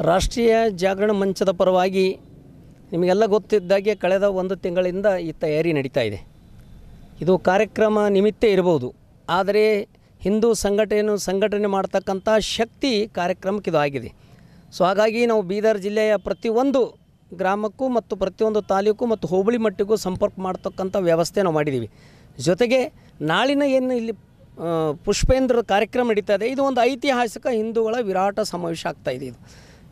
ರಾಷ್ಟ್ರೀಯ ಜಾಗರಣ ಮಂಚದ ಪರವಾಗಿ ನಿಮಗೆಲ್ಲ ಗೊತ್ತಿದ್ದಾಗೆ ಕಳೆದ ಒಂದು ತಿಂಗಳಿಂದ ಈ ತಯಾರಿ ನಡೀತಾ ಇದೆ. ಇದು ಕಾರ್ಯಕ್ರಮ ನಿಮಿತ್ತ ಇರ್ಬೋದು ಆದರೆ ಹಿಂದೂ ಸಂಘಟನೆಯನ್ನು ಸಂಘಟನೆ ಮಾಡ್ತಕ್ಕಂಥ ಶಕ್ತಿ ಕಾರ್ಯಕ್ರಮಕ್ಕೆ ಇದು ಆಗಿದೆ. ಸೊ ಹಾಗಾಗಿ ನಾವು ಬೀದರ್ ಜಿಲ್ಲೆಯ ಪ್ರತಿಯೊಂದು ಗ್ರಾಮಕ್ಕೂ ಮತ್ತು ಪ್ರತಿಯೊಂದು ತಾಲೂಕು ಮತ್ತು ಹೋಬಳಿ ಮಟ್ಟಿಗೂ ಸಂಪರ್ಕ ಮಾಡ್ತಕ್ಕಂಥ ವ್ಯವಸ್ಥೆ ನಾವು ಮಾಡಿದ್ದೀವಿ. ಜೊತೆಗೆ ನಾಳಿನ ಏನು ಇಲ್ಲಿ ಪುಷ್ಪೇಂದ್ರ ಕಾರ್ಯಕ್ರಮ ನಡೀತಾ ಇದೆ. ಇದು ಒಂದು ಐತಿಹಾಸಿಕ ಹಿಂದೂಗಳ ವಿರಾಟ ಸಮಾವೇಶ ಆಗ್ತಾಯಿದೆ ಇದೆ.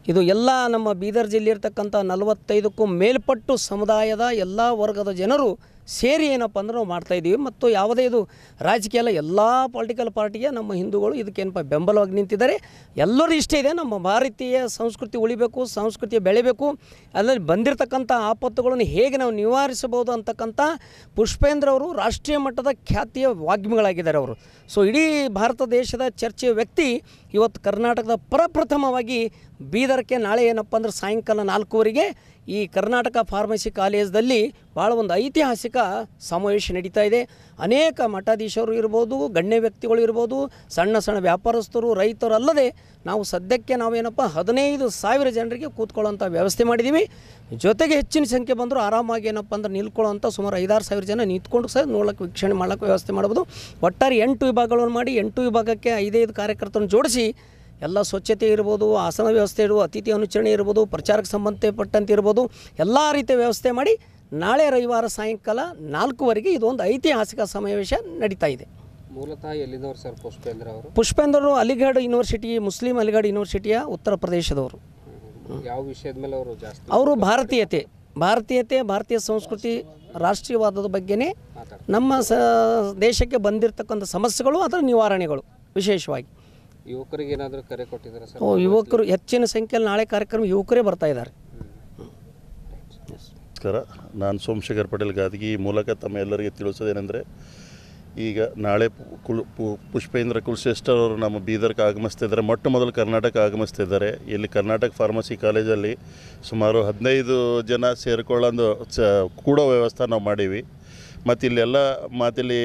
ಇದು ಎಲ್ಲ ನಮ್ಮ ಬೀದರ್ ಜಿಲ್ಲೆ ಇರ್ತಕ್ಕಂಥ ನಲವತ್ತೈದಕ್ಕೂ ಮೇಲ್ಪಟ್ಟು ಸಮುದಾಯದ ಎಲ್ಲ ವರ್ಗದ ಜನರು ಸೇರಿ ಏನಪ್ಪ ಅಂದ್ರೆ ನಾವು ಮಾಡ್ತಾಯಿದ್ದೀವಿ ಮತ್ತು ಯಾವುದೇ ಇದು ರಾಜಕೀಯ ಅಲ್ಲ, ಎಲ್ಲ ಪೊಲಿಟಿಕಲ್ ಪಾರ್ಟಿಗೆ ನಮ್ಮ ಹಿಂದೂಗಳು ಇದಕ್ಕೇನಪ್ಪ ಬೆಂಬಲವಾಗಿ ನಿಂತಿದ್ದಾರೆ. ಎಲ್ಲರೂ ಇಷ್ಟ ಇದೆ, ನಮ್ಮ ಭಾರತೀಯ ಸಂಸ್ಕೃತಿ ಉಳಿಬೇಕು, ಸಂಸ್ಕೃತಿ ಬೆಳಿಬೇಕು. ಅದರಲ್ಲಿ ಬಂದಿರತಕ್ಕಂಥ ಆಪತ್ತುಗಳನ್ನು ಹೇಗೆ ನಾವು ನಿವಾರಿಸಬಹುದು ಅಂತಕ್ಕಂಥ ಪುಷ್ಪೇಂದ್ರ ಅವರು ರಾಷ್ಟ್ರೀಯ ಮಟ್ಟದ ಖ್ಯಾತಿಯ ವಾಗ್ಮಿಗಳಾಗಿದ್ದಾರೆ ಅವರು. ಸೊ ಇಡೀ ಭಾರತ ದೇಶದ ಚರ್ಚೆಯ ವ್ಯಕ್ತಿ ಇವತ್ತು ಕರ್ನಾಟಕದ ಪ್ರಪ್ರಥಮವಾಗಿ ಬೀದರ್ಕ್ಕೆ ನಾಳೆ ಏನಪ್ಪ ಅಂದ್ರೆ ಸಾಯಂಕಾಲ ನಾಲ್ಕೂವರೆಗೆ ಈ ಕರ್ನಾಟಕ ಫಾರ್ಮಸಿ ಕಾಲೇಜಲ್ಲಿ ಭಾಳ ಒಂದು ಐತಿಹಾಸಿಕ ಸಮಾವೇಶ ನಡೀತಾ ಇದೆ. ಅನೇಕ ಮಠಾಧೀಶರು ಇರ್ಬೋದು, ಗಣ್ಯ ವ್ಯಕ್ತಿಗಳು ಇರ್ಬೋದು, ಸಣ್ಣ ಸಣ್ಣ ವ್ಯಾಪಾರಸ್ಥರು, ರೈತರು ಅಲ್ಲದೆ ನಾವು ಸದ್ಯಕ್ಕೆ ನಾವೇನಪ್ಪ ಹದಿನೈದು ಸಾವಿರ ಜನರಿಗೆ ಕೂತ್ಕೊಳ್ಳೋಂಥ ವ್ಯವಸ್ಥೆ ಮಾಡಿದ್ದೀವಿ. ಜೊತೆಗೆ ಹೆಚ್ಚಿನ ಸಂಖ್ಯೆ ಬಂದರೂ ಆರಾಮಾಗಿ ಏನಪ್ಪ ಅಂದ್ರೆ ನಿಲ್ಕೊಳ್ಳೋಂಥ ಸುಮಾರು ಐದಾರು ಸಾವಿರ ಜನ ನಿಂತ್ಕೊಂಡು ಸಹ ನೋಡೋಕ್ಕೆ ವೀಕ್ಷಣೆ ಮಾಡೋಕ್ಕೆ ವ್ಯವಸ್ಥೆ ಮಾಡ್ಬೋದು. ಒಟ್ಟಾರೆ ಎಂಟು ವಿಭಾಗಗಳನ್ನು ಮಾಡಿ ಎಂಟು ವಿಭಾಗಕ್ಕೆ ಐದೈದು ಕಾರ್ಯಕರ್ತರನ್ನು ಜೋಡಿಸಿ ಎಲ್ಲ ಸ್ವಚ್ಛತೆ ಇರ್ಬೋದು, ಆಸನ ವ್ಯವಸ್ಥೆ ಇರ್ಬೋದು, ಅತಿಥಿ ಅನುಚರಣೆ ಇರ್ಬೋದು, ಪ್ರಚಾರಕ್ಕೆ ಸಂಬಂಧಪಟ್ಟಂತೆ ಇರ್ಬೋದು, ಎಲ್ಲ ರೀತಿಯ ವ್ಯವಸ್ಥೆ ಮಾಡಿ ನಾಳೆ ರವಿವಾರ ಸಾಯಂಕಾಲ ನಾಲ್ಕುವರೆಗೆ ಇದೊಂದು ಐತಿಹಾಸಿಕ ಸಮಾವೇಶ ನಡೀತಾ ಇದೆ. ಮೂಲತಃ ಎಲ್ಲಿದವ್ರು ಸರ್ ಪುಷ್ಪೇಂದ್ರ ಅವರು? ಪುಷ್ಪೇಂದ್ರರು ಅಲಿಗಢ ಯೂನಿವರ್ಸಿಟಿ ಮುಸ್ಲಿಂ ಅಲಿಗಢ ಯೂನಿವರ್ಸಿಟಿಯ ಉತ್ತರ ಪ್ರದೇಶದವರು. ಯಾವ ವಿಷಯದ ಮೇಲೆ ಅವರು ಜಾಸ್ತಿ ಅವರು ಭಾರತೀಯತೆ ಭಾರತೀಯತೆ ಭಾರತೀಯ ಸಂಸ್ಕೃತಿ ರಾಷ್ಟ್ರೀಯವಾದದ ಬಗ್ಗೆನೇ ನಮ್ಮ ಸ ದೇಶಕ್ಕೆ ಬಂದಿರತಕ್ಕಂಥ ಸಮಸ್ಯೆಗಳು ಅದರ ನಿವಾರಣೆಗಳು ವಿಶೇಷವಾಗಿ. ಯುವಕರಿಗೆ ಏನಾದರೂ ಕರೆ ಕೊಟ್ಟಿದ್ದಾರೆ ಸರ್? ಓ, ಯುವಕರು ಹೆಚ್ಚಿನ ಸಂಖ್ಯೆಯಲ್ಲಿ ನಾಳೆ ಕಾರ್ಯಕ್ರಮ ಯುವಕರೇ ಬರ್ತಾ ಇದ್ದಾರೆ. ನಮಸ್ಕಾರ. ನಾನು ಸೋಮಶೇಖರ್ ಪಟೇಲ್ ಗಾದಗಿ. ಈ ಮೂಲಕ ತಮ್ಮ ಎಲ್ಲರಿಗೆ ತಿಳಿಸೋದೇನೆಂದರೆ, ಈಗ ನಾಳೆ ಕುಲ್ ಪುಷ್ಪೇಂದ್ರ ಅವರು ನಮ್ಮ ಬೀದರ್ಗೆ ಆಗಮಿಸ್ತಿದ್ದಾರೆ. ಮೊಟ್ಟ ಮೊದಲು ಕರ್ನಾಟಕ ಆಗಮಿಸ್ತಿದ್ದಾರೆ. ಇಲ್ಲಿ ಕರ್ನಾಟಕ ಫಾರ್ಮಸಿ ಕಾಲೇಜಲ್ಲಿ ಸುಮಾರು ಹದಿನೈದು ಜನ ಸೇರಿಕೊಳ್ಳೊಂದು ಚ ಕೂಡೋ ವ್ಯವಸ್ಥೆ ನಾವು ಮಾಡೀವಿ. ಮತ್ತು ಇಲ್ಲೆಲ್ಲ ಮಾತಿಲ್ಲಿ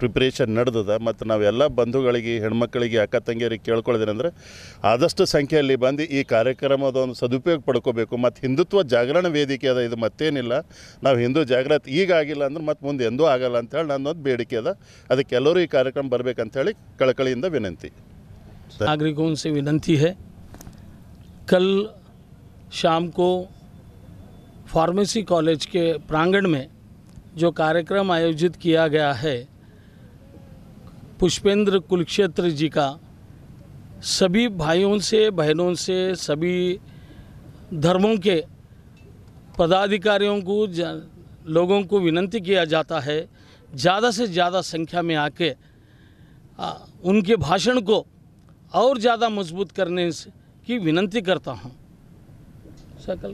ಪ್ರಿಪ್ರೇಷನ್ ನಡೆದದ ಮತ್ತು ನಾವೆಲ್ಲ ಬಂಧುಗಳಿಗೆ ಹೆಣ್ಮಕ್ಳಿಗೆ ಅಕ್ಕ ತಂಗಿಯರಿಗೆ ಕೇಳ್ಕೊಳ್ಳೋದೇನೆಂದರೆ ಆದಷ್ಟು ಸಂಖ್ಯೆಯಲ್ಲಿ ಬಂದು ಈ ಕಾರ್ಯಕ್ರಮದ ಒಂದು ಸದುಪಯೋಗ ಪಡ್ಕೋಬೇಕು ಮತ್ತು ಹಿಂದುತ್ವ ಜಾಗರಣ ವೇದಿಕೆ ಅದ ಇದು ಮತ್ತೇನಿಲ್ಲ ನಾವು ಹಿಂದೂ ಜಾಗೃತಿ ಈಗ ಆಗಿಲ್ಲ ಅಂದ್ರೆ ಮತ್ತೆ ಮುಂದೆ ಎಂದೂ ಆಗಲ್ಲ ಅಂತೇಳಿ ನನ್ನೊಂದು ಬೇಡಿಕೆ ಅದ ಅದಕ್ಕೆ ಎಲ್ಲರೂ ಈ ಕಾರ್ಯಕ್ರಮ ಬರಬೇಕಂತೇಳಿ ಕಳಕಳಿಯಿಂದ ವಿನಂತಿ नागरिकों से विनंती है कल शाम को फार्मेसी कॉलेज के प्रांगण में जो कार्यक्रम आयोजित किया गया है पुष्पेंद्र कुलक्षेत्र जी का सभी भाइयों से बहनों से सभी धर्मों के पदाधिकारियों को लोगों को विनंती किया जाता है ज़्यादा से ज़्यादा संख्या में आके आ, उनके भाषण को और ज़्यादा मज़बूत करने की विनंती करता हूँ। सकल